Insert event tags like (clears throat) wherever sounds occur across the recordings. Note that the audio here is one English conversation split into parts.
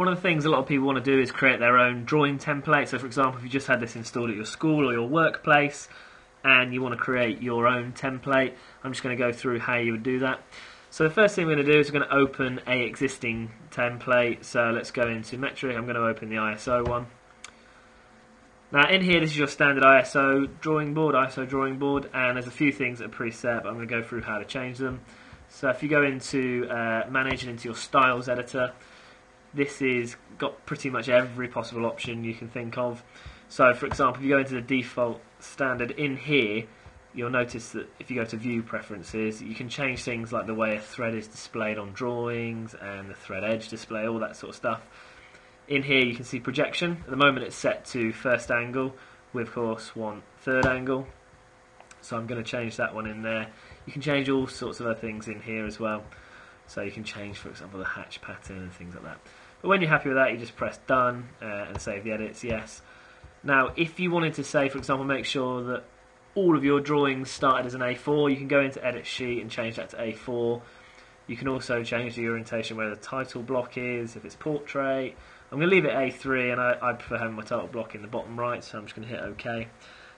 One of the things a lot of people want to do is create their own drawing template. So, for example, if you just had this installed at your school or your workplace and you want to create your own template, I'm just going to go through how you would do that. So the first thing we're going to do is we're going to open a existing template. So let's go into metric. I'm going to open the ISO one. Now in here, this is your standard ISO drawing board, ISO drawing board, and there's a few things that are preset. I'm going to go through how to change them. So if you go into uh, manage and into your styles editor, this is got pretty much every possible option you can think of. So for example, if you go into the default standard in here, you'll notice that if you go to view preferences, you can change things like the way a thread is displayed on drawings and the thread edge display, all that sort of stuff. In here you can see projection. At the moment it's set to first angle. We of course want third angle. So I'm going to change that one in there. You can change all sorts of other things in here as well. So you can change, for example, the hatch pattern and things like that. But when you're happy with that, you just press done uh, and save the edits, yes. Now, if you wanted to say, for example, make sure that all of your drawings started as an A4, you can go into edit sheet and change that to A4. You can also change the orientation where the title block is, if it's portrait, I'm going to leave it A3 and I, I prefer having my title block in the bottom right so I'm just going to hit OK.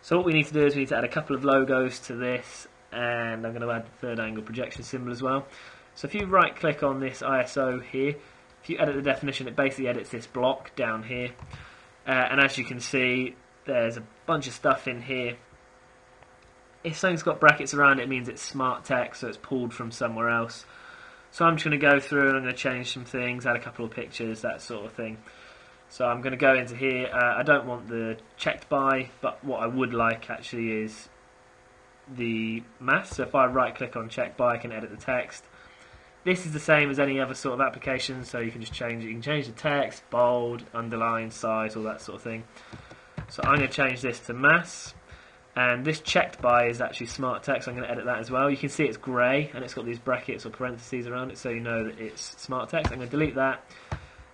So what we need to do is we need to add a couple of logos to this and I'm going to add the third angle projection symbol as well. So if you right click on this ISO here, if you edit the definition it basically edits this block down here uh, and as you can see there's a bunch of stuff in here. If something's got brackets around it, it means it's smart text so it's pulled from somewhere else. So I'm just going to go through and I'm going to change some things, add a couple of pictures, that sort of thing. So I'm going to go into here. Uh, I don't want the checked by, but what I would like actually is the mass. So if I right click on check by, I can edit the text. This is the same as any other sort of application, so you can just change it. You can change the text, bold, underline, size, all that sort of thing. So I'm going to change this to mass. And this checked by is actually smart text. I'm going to edit that as well. You can see it's grey and it's got these brackets or parentheses around it so you know that it's smart text. I'm going to delete that.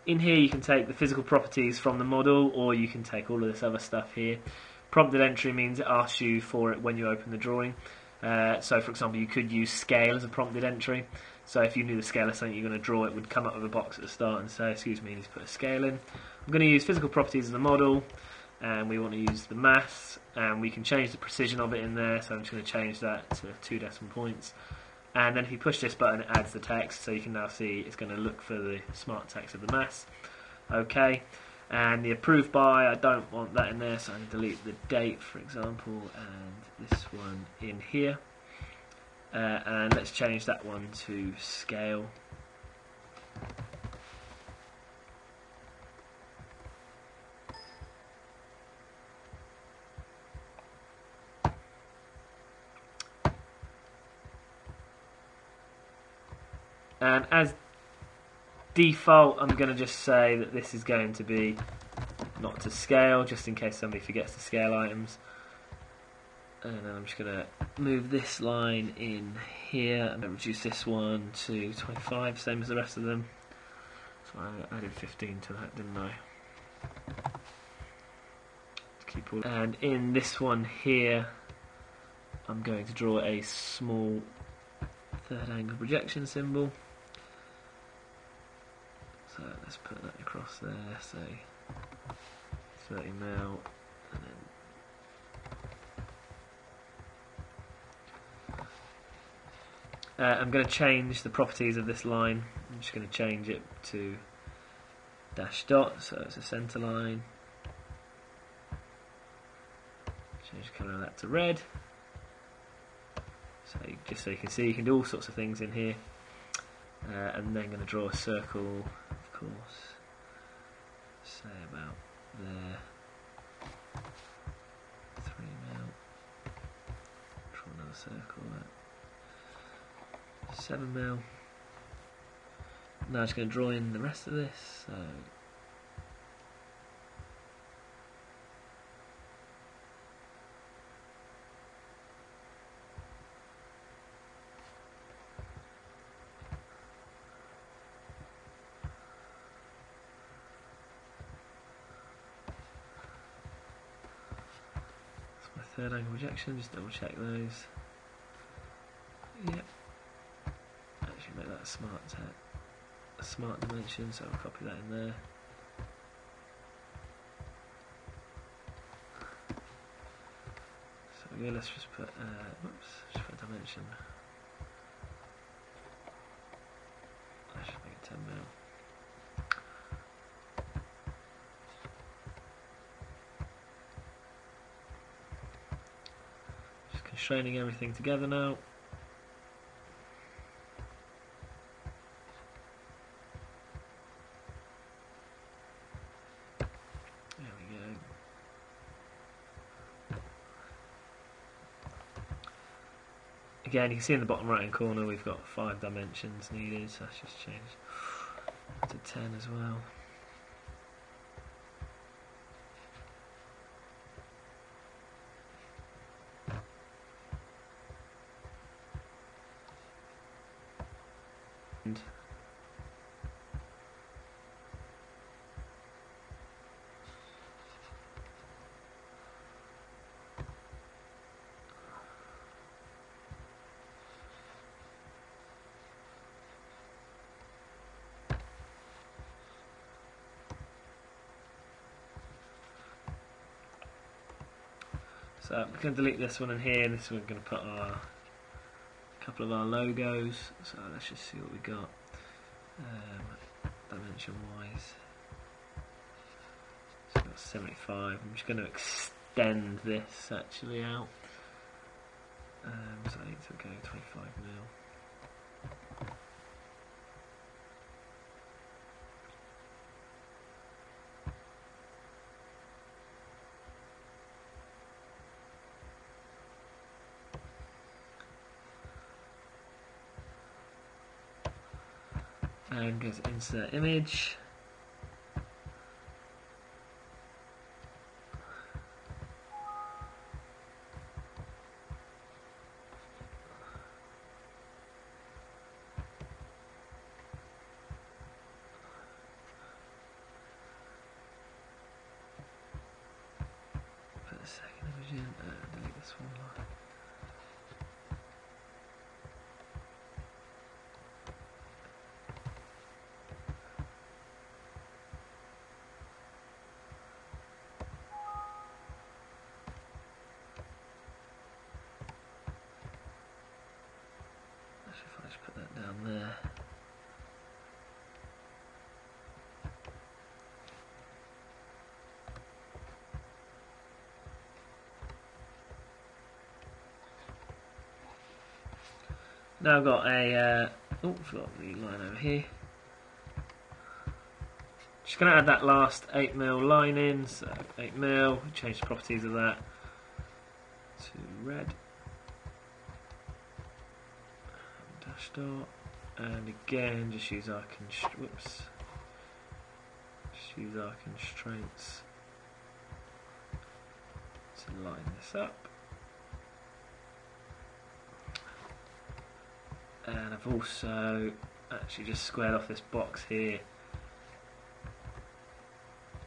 In here you can take the physical properties from the model or you can take all of this other stuff here. Prompted entry means it asks you for it when you open the drawing. Uh, so for example you could use scale as a prompted entry. So if you knew the scale of something you're going to draw it would come up with a box at the start and say excuse me you need to put a scale in. I'm going to use physical properties as the model and we want to use the mass and we can change the precision of it in there. So I'm just going to change that to two decimal points. And then if you push this button it adds the text so you can now see it's going to look for the smart text of the mass. Okay. And the approved by I don't want that in there so I'm going to delete the date for example and this one in here uh, and let's change that one to scale And as default, I'm going to just say that this is going to be not to scale, just in case somebody forgets to scale items. And then I'm just going to move this line in here and reduce this one to 25, same as the rest of them. So I added 15 to that, didn't I? Keep all and in this one here, I'm going to draw a small third angle projection symbol. So let's put that across there, say 30 mil, and then uh, I'm going to change the properties of this line. I'm just going to change it to dash dot, so it's a center line. Change the colour of that to red. So just so you can see, you can do all sorts of things in here. Uh, and then going to draw a circle of course. Say about there. Three mil. Draw another circle there. Seven mil. Now I'm just going to draw in the rest of this. So third angle projection, just double check those. smart tag, a smart dimension, so I'll copy that in there. So yeah, let's just put, uh, just put a dimension. I should make it 10 mil. Just constraining everything together now. Again, you can see in the bottom right hand corner we've got five dimensions needed, so let's just change to 10 as well. And So I'm going to delete this one in here, and this one we're going to put our couple of our logos. So let's just see what we got um, dimension wise. So got 75. I'm just going to extend this actually out. Um, so I need to go 25 mil. And just insert image. Put a second image in, uh, delete this one line. Put that down there. Now I've got a, uh, oh, forgot the line over here. Just going to add that last 8mm line in, so 8mm, change the properties of that to red. Dash dot and again just use our whoops. Just use our constraints to line this up. And I've also actually just squared off this box here.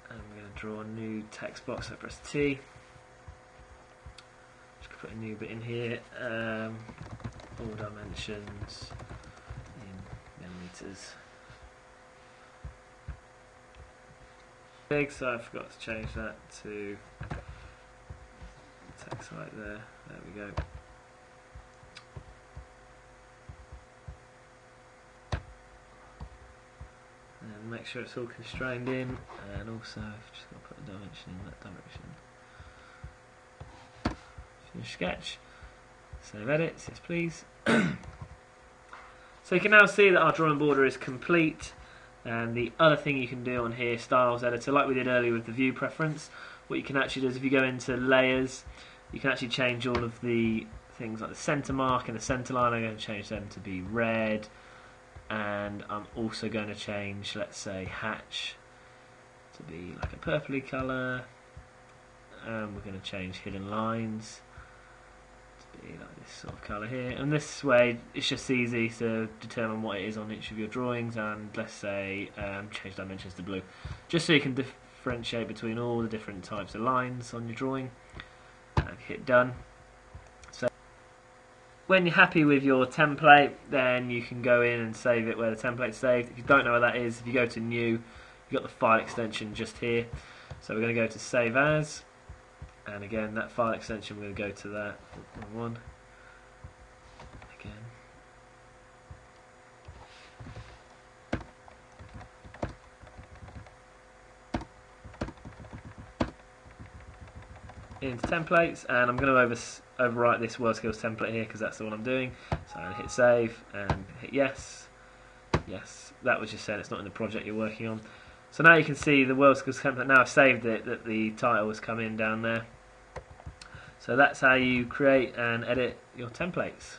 And I'm going to draw a new text box so I press T. Just put a new bit in here. Um, all dimensions in millimeters. Big, so I forgot to change that to text right there. There we go. And make sure it's all constrained in, and also I've just got to put a dimension in that direction. Finish sketch. Save edits, yes please. (clears throat) so you can now see that our drawing border is complete. And the other thing you can do on here, Styles Editor, like we did earlier with the view preference, what you can actually do is if you go into layers, you can actually change all of the things like the centre mark and the centre line, I'm going to change them to be red. And I'm also going to change, let's say, hatch to be like a purpley colour and we're going to change hidden lines be like this sort of colour here. And this way it's just easy to determine what it is on each of your drawings and let's say um, change dimensions to blue. Just so you can differentiate between all the different types of lines on your drawing. And hit done. So when you're happy with your template then you can go in and save it where the template's saved. If you don't know where that is if you go to new you've got the file extension just here. So we're going to go to save as and again that file extension we're going to go to that one. Again. Into templates and I'm going to over, overwrite this WorldSkills template here because that's the one I'm doing. So I'm going to hit save and hit yes. Yes that was just saying it's not in the project you're working on so now you can see the WorldSkills template now I've saved it that the title has come in down there. So that's how you create and edit your templates